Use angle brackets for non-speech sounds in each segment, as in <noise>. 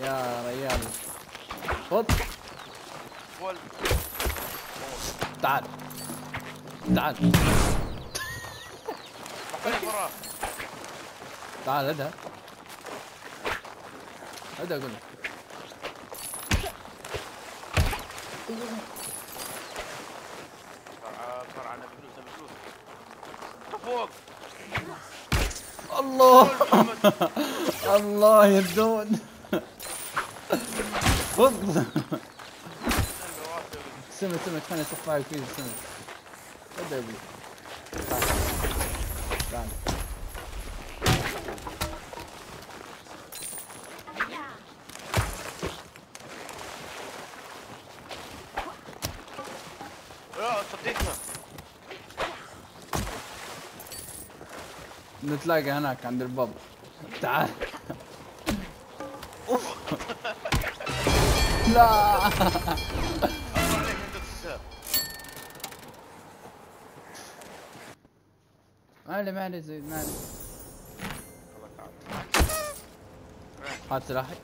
يا ريال. خذ ول تعال. تعال. تعال ادها ادها أقول لك فوق الله. <laughs> الله يبدون خذ سمك سمك خليني اصفعك فيه سمك ابدا يا أبوي. تعال نتلاقى هناك عند الباب. تعال. <laughs> لا. ما علي ما علي زيد ما علي الله تعال هات سلاحي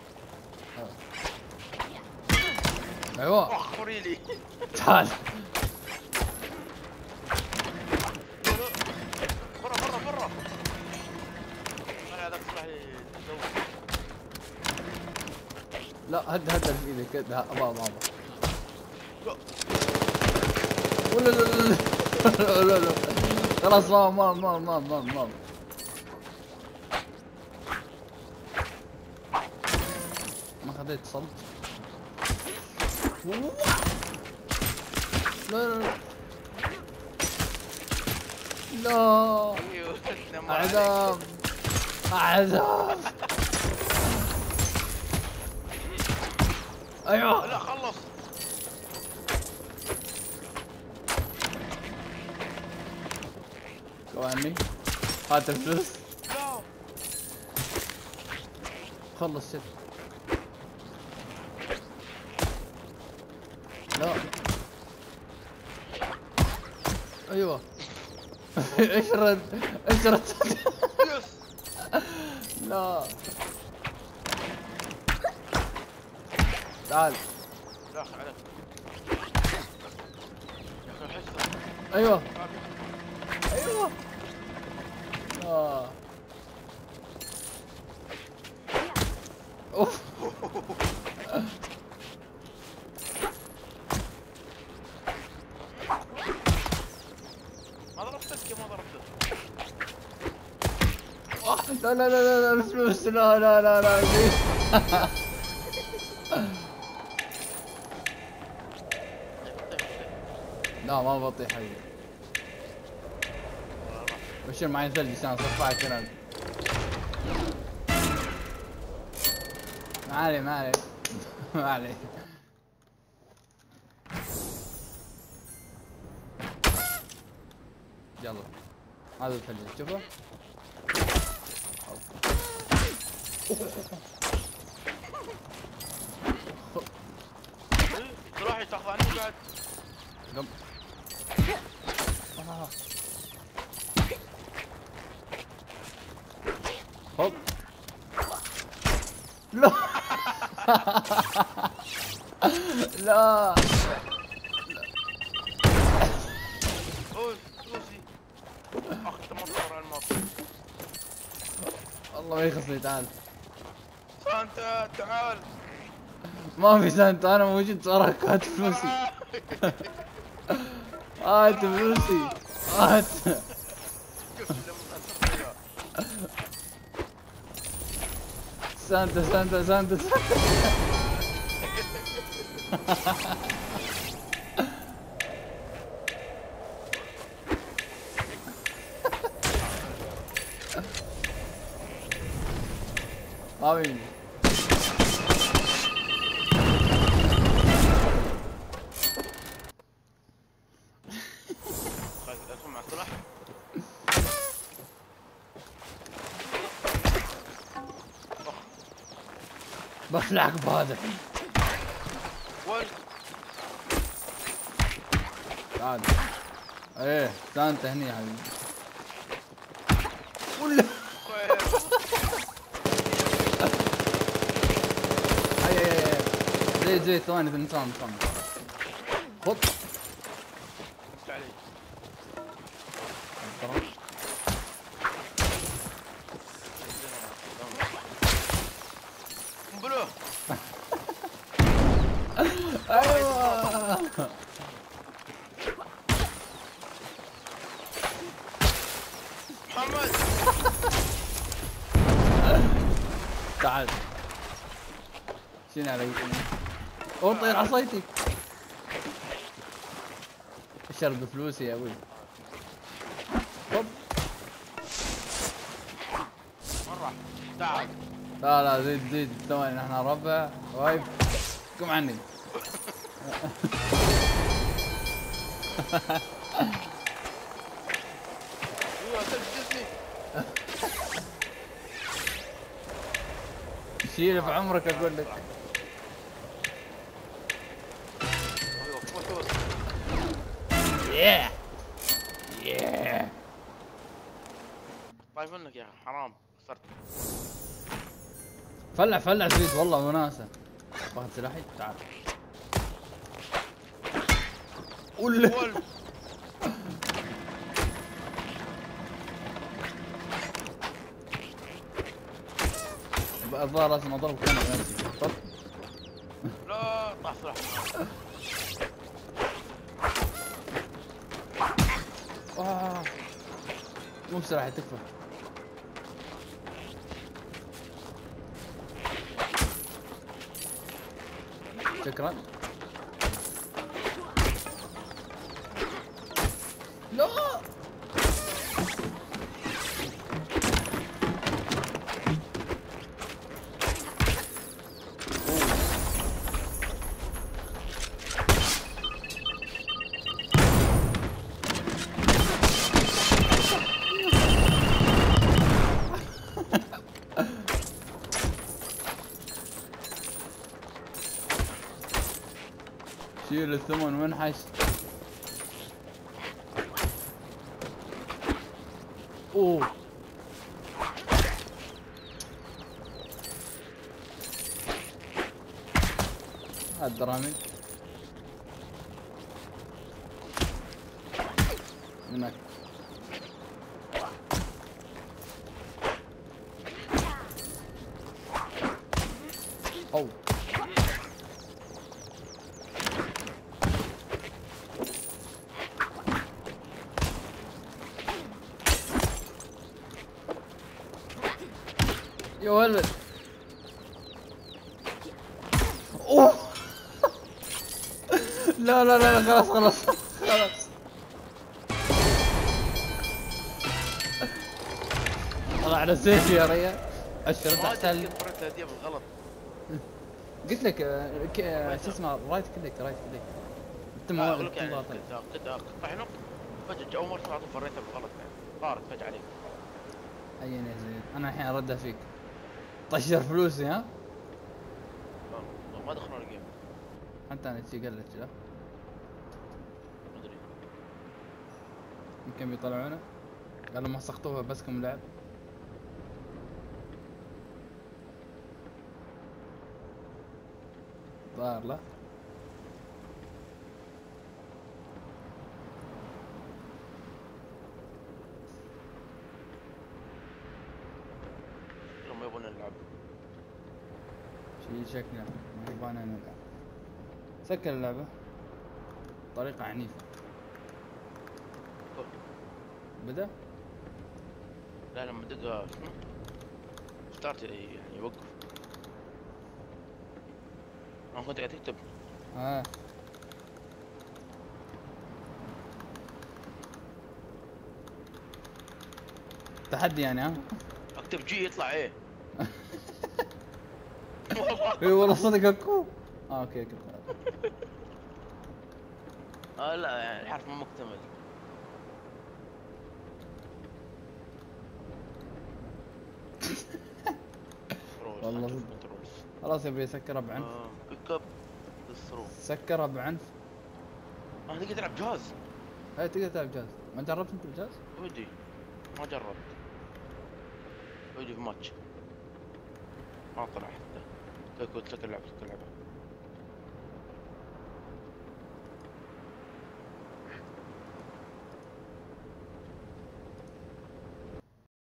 أيوه. وخري لي تعال. لا هد هد في إيدك هد أبا أبا ولا لا لا <laughs> لا لا. خلاص ما ما ما ما ما ما. ما خذيت صمت لا لا لا. لا. عليك. عذاب عذاب أيوه. لا خلص. ثواني هات الفلوس. خلص شد لا. أيوه. <laughs> اشرد اشرد لا. تعال لا عليك أيوه أيوه آه. اوف ما ضربتك يا ما ضربتك آه، لا لا لا لا لا لا لا لا لا لا ما بطيح حبيبي بشير معي ثلج عشان صفعت كلام ما علي ما علي <laughs> ما علي يلا. هذا الثلج شوفه. تروح تاخذ عني قاعد آه. هوب لا لا فوز فوزي اخ تمطر على الماء الله ما يخصني تعال. سانتا تعال. ما في سنت أنا موجود وراك هات فلوسي. <laughs> هات فلوسي. هات شوف لما أصرت فيها. سانتا بفلعك بهذا. تعال. إيه سانتا هني يا حبيبي. ولا. خير زيد زيد ثواني نصام نصام خط مش عليك ترى. قنبله أيوه محمد. تعال. شنو علي؟ أو طير عصايتي أشرب بفلوسي يا أبوي. خذ مرة. تعال. لا لا زيد زيد. ثواني نحن ربع. وايف قم عني <laughs> أيوه تجلسني شيل في عمرك أقول لك. ياه ياه طايف منك يا حرام. خسرت فلع فلع زيد والله وناسه باخذ سلاحي تعال. ولا الظاهر لازم اضرب طب. لا طاح سلاح آه. مو بسلاحي تكفى. شكرا. لا! شيل الثمن وانحش أوه. هاد درامي. هناك. أوه. يا ولد. أوه. لا <laughs> لا لا لا خلاص خلاص خلاص. طلع على سيفي يا ريال. اشتري ما تحت أدري ال- كيف مريت الهدية بالغلط. قلت لك آه، آه، شو اسمه؟ رايت كليك رايت كليك. انت آه، ما أقول لك يعني كنت اقطع فجأة اول مرة طلعت فريتها بالغلط يعني طارت فجأة عليك. يا زين أنا الحين أردها فيك. طشر فلوسي ها؟ ما- دخلوا الجيم. حتى أنا شي قلت لا ما ادري يمكن بيطلعونا؟ قالوا ما سقطوها بس كم لعب ظاهر لا. يبون نلعب. شي شكله ما يبغانا نلعب. سكر اللعبة. طريقة عنيفة. بدأ؟ لا لما دق start يعني يوقف. أنا كنت قاعد تكتب آه. تحدي يعني ها؟ أكتب جي يطلع إيه؟ <laughs> اي والله صدق أكو. آه أوكي أوكي. آه لا يعني الحرف مو مكتمل. <laughs> والله. خلاص يبي يسكرها بعنف آه، room. سكرها بعنف أنا تقدر تلعب جهاز. هاي تقدر تلعب جهاز. ما جربت أنت الجهاز؟ ودي. ما جربت. ودي في ماتش. ما طلع حتى. قلت لك اللعبة قلت لك اللعبة